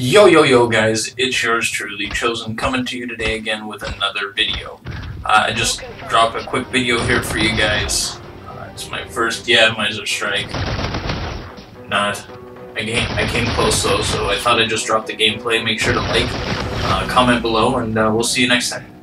Yo yo yo guys, it's yours truly, ChoZzin, coming to you today again with another video. Uh, I just dropped a quick video here for you guys. Uh, it's my first DeAtomizer strike. Not. I came, I came close though, so I thought I'd just drop the gameplay. Make sure to like, uh, comment below, and uh, we'll see you next time.